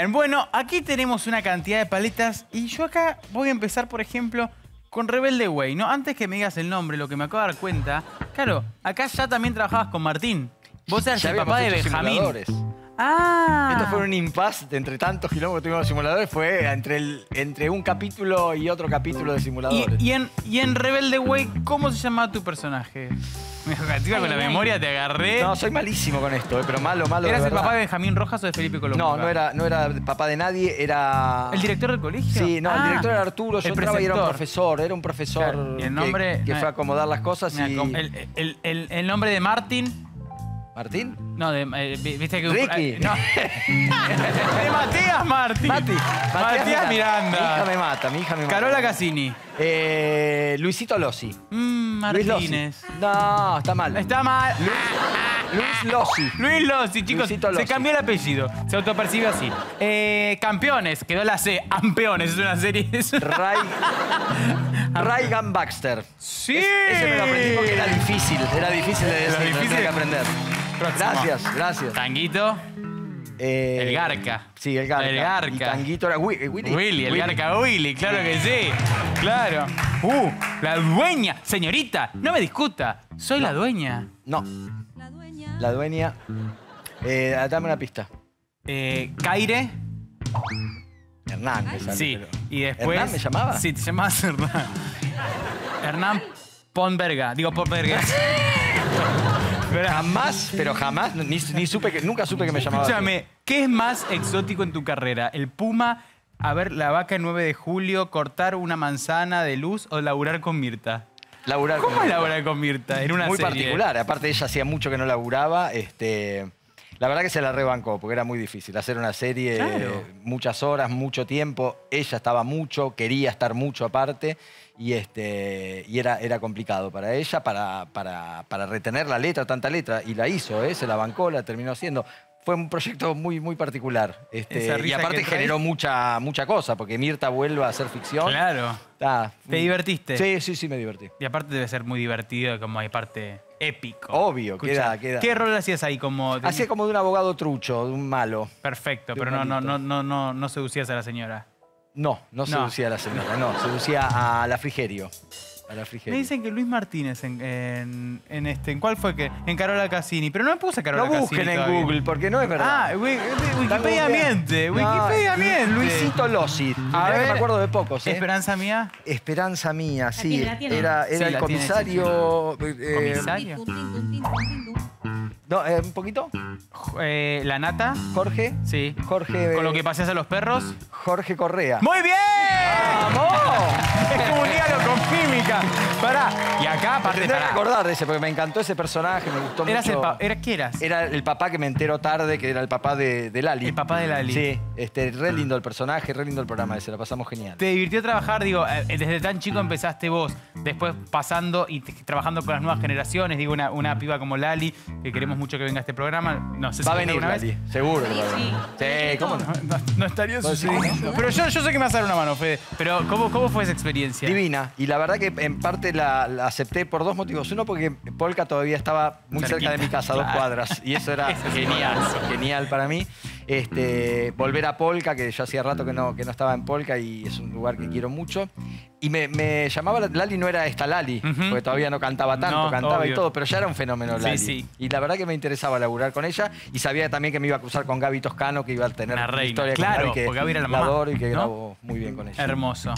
bien, bueno, aquí tenemos una cantidad de paletas y yo acá voy a empezar, por ejemplo, con Rebelde Way, ¿no? Antes que me digas el nombre, lo que me acabo de dar cuenta, claro, acá ya también trabajabas con Martín. Vos eras Ya el papá de Benjamín. Ah. Esto fue un impasse de entre tantos kilómetros que tuvimos los simuladores. Fue entre, el, entre un capítulo y otro capítulo de simuladores. y en, y en Rebelde Way, ¿cómo se llamaba tu personaje? Me con la memoria te agarré. No, soy malísimo con esto, eh, pero malo, malo. de ¿Eras el papá de Benjamín Rojas o de Felipe Colombo? No, no era, no era papá de nadie, era. ¿El director del colegio? Sí, no, Ah, el director era Arturo, yo el entraba y era un profesor, era un profesor Claro, y el que- nombre- que, no, fue a acomodar las cosas y... El, el- el- el nombre de Martín. ¿Martín? No, de, eh, vi- viste que. Ricky. eh, no. de Matías Martín. Mati. Matías Miranda. Mi hija me mata, mi hija me mata. Carola Cassini. Eh, Luisito Lossi. Mm, Luis Lossi. Martínez. No, está mal. Está mal. Luis Lossi. Luis Lossi, chicos. Luisito Se cambió el apellido. Se autopercibe así. Eh, campeones. Quedó la C. Ampeones. Es una serie. es una- Ray, Baxter. Sí. Ese me lo aprendí porque era difícil, era difícil de decir, difícil. tenía que aprender. Próximo. Gracias, gracias. Tanguito. Eh, El Garca. Sí, el Garca. El Garca. Y Tanguito era Wi- Willy. Willy, el Garca Willy, claro que sí. Claro. Uh, la dueña. Señorita, no me discuta. Soy la dueña. No, La dueña. la dueña. Eh, dame una pista. Eh, Caire. Hernán, me sale, Sí. pero- Y después. ¿Hernán me llamaba? Sí, te llamabas Hernán. Hernán Ponverga. Digo Ponverga. Jamás, pero jamás, ni, ni supe que, nunca supe que me llamaba. Escúchame, ¿qué es más exótico en tu carrera? ¿El puma, a ver, la vaca el 9 de julio, cortar una manzana de luz o laburar con Mirta? Laburar ¿Cómo con- es laburar con Mirta? En una Muy serie. particular. Aparte, ella hacía mucho que no laburaba. Este, la verdad que se la rebancó, porque era muy difícil. Hacer una serie, Claro. muchas horas, mucho tiempo. Ella estaba mucho, quería estar mucho aparte. Y, este, y era, era complicado para ella, para, para, para retener la letra, tanta letra. Y la hizo, ¿eh? se la bancó, la terminó haciendo. Fue un proyecto muy, muy particular. Este, y aparte generó mucha, mucha cosa, porque Mirta vuelve a hacer ficción. Claro. Ah, ¿Te divertiste? Sí, sí, sí, me divertí. Y aparte debe ser muy divertido, como hay parte épico. Obvio, queda- queda. ¿Qué rol hacías ahí como...? Hacía como de un abogado trucho, de un malo. Perfecto, pero no, no, no, no, no, no seducías a la señora. No, no No. seducía a la señora, no, seducía a la Frigerio. A la Me dicen que Luis Martínez en, en, en este... ¿En cuál fue que? En Carola Cassini. Pero no me puse Carola No Cassini busquen en todavía. Google, porque no es verdad. Ah, Wikipedia miente. No, Wikipedia miente. Luisito Lossi. A ver, me acuerdo de pocos, ¿eh? Esperanza mía. Esperanza mía, sí. tiene, la tiene. Era, Sí, era el tiene, comisario. eh, Comisario. No, eh, un poquito. Eh, la nata. Jorge. Sí. Jorge. Con lo que paseas a los perros. Jorge Correa. ¡Muy bien! ¡Vamos! Es como un diálogo con química. Pará. Y acá, aparte, pará. acordar de ese, porque me encantó ese personaje, me gustó Eras el mucho. pa- ¿Era qué eras? Era el papá que me entero tarde, que era el papá de, de Lali. El papá de Lali. Sí, este, re lindo el personaje, re lindo el programa ese, la pasamos genial. ¿Te divirtió trabajar? Digo, eh, desde tan chico empezaste vos, después pasando y trabajando con las nuevas generaciones. Digo, una, una piba como Lali, que queremos mucho que venga a este programa. No sé si Va a venir Lali, vez. seguro que Sí, va a venir. sí. Sí, ¿cómo no? No, no estaría sucediendo. Pero yo, yo sé que me vas a dar una mano, Fede. Pero, ¿cómo, cómo fue esa experiencia? Divina. Y la verdad que en parte la, la acepté por dos motivos. Uno, porque Polka todavía estaba muy cerca de mi casa, a dos cuadras. Y eso era genial, genial para mí. Este, volver a Polka, que yo hacía rato que no, que no estaba en Polka y es un lugar que quiero mucho. Y me, me llamaba, la- Lali no era esta Lali, Ujú. porque todavía no cantaba tanto, No, cantaba y todo, pero ya era un fenómeno Sí, Lali. sí. Y la verdad que me interesaba laburar con ella y sabía también que me iba a cruzar con Gaby Toscano, que iba a tener Una reina. historia con Claro, Gaby, que porque Gaby era la la mamá, adoro y que ¿no? grabó muy bien con ella. Hermoso.